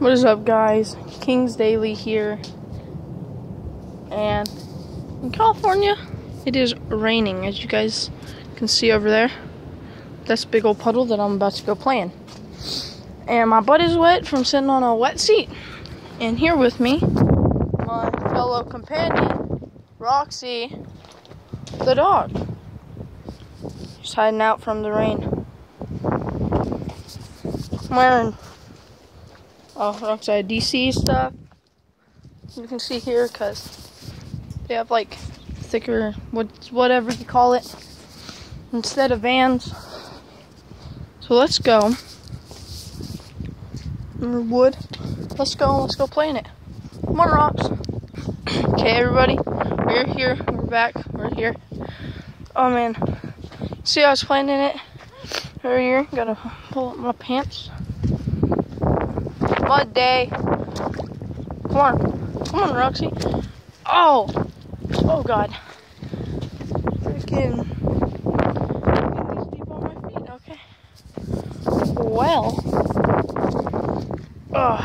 What is up, guys? Kings Daily here. And in California, it is raining, as you guys can see over there. That's big old puddle that I'm about to go play in. And my butt is wet from sitting on a wet seat. And here with me, my fellow companion, Roxy, the dog. She's hiding out from the rain. I'm wearing oh, Rockside DC stuff. You can see here because they have like thicker, what, whatever you call it, instead of vans. So let's go. Or wood. Let's go. Let's go play in it. Come on, rocks. okay, everybody. We're here. We're back. We're here. Oh man. See, I was playing in it earlier. Gotta pull up my pants mud day. Come on. Come on, Roxy. Oh. Oh, God. Freaking. These deep on my feet. Okay. Well. Ugh.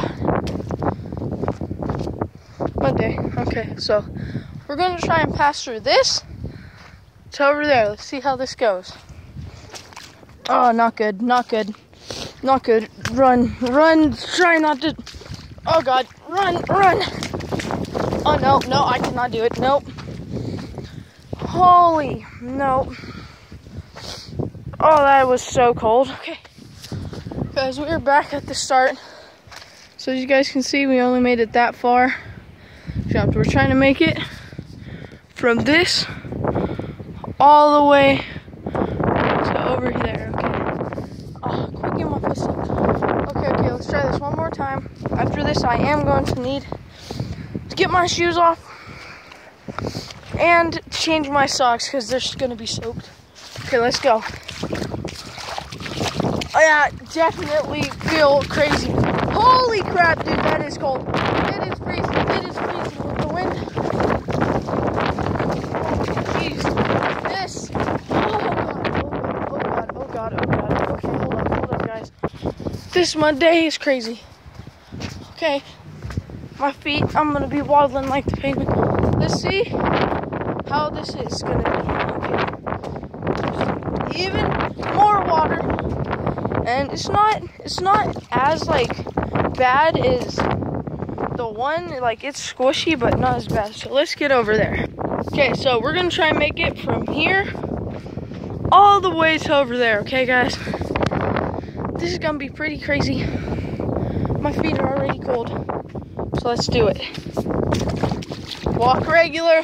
Mud day. Okay, so we're going to try and pass through this to over there. Let's see how this goes. Oh, not good. Not good. Not good. Run, run, try not to. Oh god, run, run. Oh no, no, I cannot do it. Nope. Holy, nope. Oh, that was so cold. Okay. Guys, we are back at the start. So as you guys can see, we only made it that far. We're trying to make it from this all the way to over there. Okay, okay, let's try this one more time. After this, I am going to need to get my shoes off and change my socks because they're going to be soaked. Okay, let's go. I yeah, definitely feel crazy. Holy crap, dude, that is cold. It is freezing. It is freezing with the wind. Jeez. This. Oh, God. Oh, God. Oh, God. Oh, God. Oh, God. Okay, hold on. Hold on, guys. This Monday is crazy. Okay, my feet, I'm gonna be waddling like the penguin. Let's see how this is gonna be. Okay. Even more water. And it's not it's not as like bad as the one, like it's squishy but not as bad. So let's get over there. Okay, so we're gonna try and make it from here all the way to over there, okay guys? This is gonna be pretty crazy. My feet are already cold. So let's do it. Walk regular.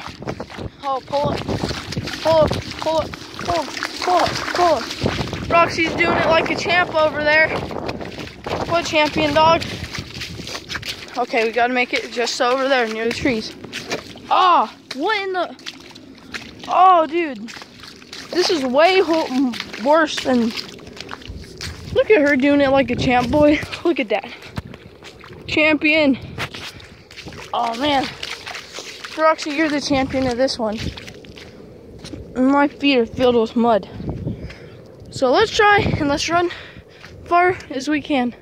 Oh, pull up. Pull up, pull up, pull up, pull up, pull up. Roxy's doing it like a champ over there. What champion dog? Okay, we gotta make it just over there near the trees. Oh, what in the? Oh, dude. This is way worse than Look at her doing it like a champ boy. Look at that. Champion. Oh man. Roxy, you're the champion of this one. My feet are filled with mud. So let's try and let's run far as we can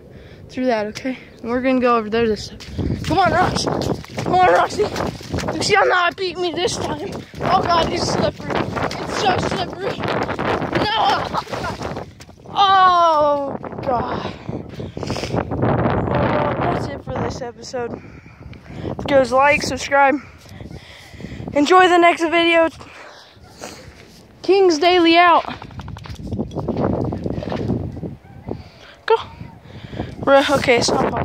through that, okay? And we're gonna go over there this time. Come on, Roxy. Come on, Roxy. You see how not beat me this time. Oh god, it's slippery. It's so slippery. No! Oh, God. Well, that's it for this episode. Goes like, subscribe. Enjoy the next video. King's Daily out. Go. Okay, stop.